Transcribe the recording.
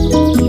Música